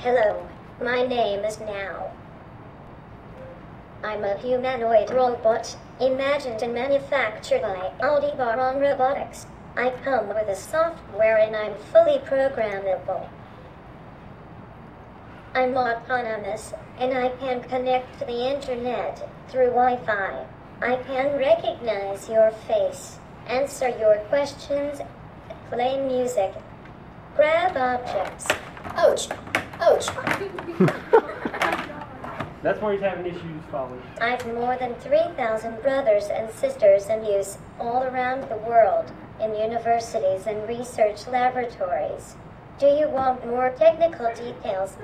Hello, my name is NAO. I'm a humanoid robot, imagined and manufactured by Aldebaran Robotics. I come with a software and I'm fully programmable. I'm autonomous, and I can connect to the internet through Wi-Fi. I can recognize your face, answer your questions, play music, grab objects. Ouch! Ouch! That's where he's having issues, Folly. I've more than 3,000 brothers and sisters in use all around the world, in universities and research laboratories. Do you want more technical details?